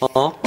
Oh.